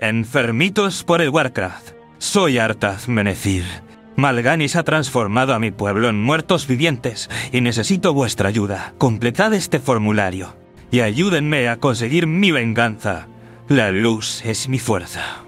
Enfermitos por el Warcraft. Soy Artaz Menecir. Malganis ha transformado a mi pueblo en muertos vivientes y necesito vuestra ayuda. Completad este formulario y ayúdenme a conseguir mi venganza. La luz es mi fuerza.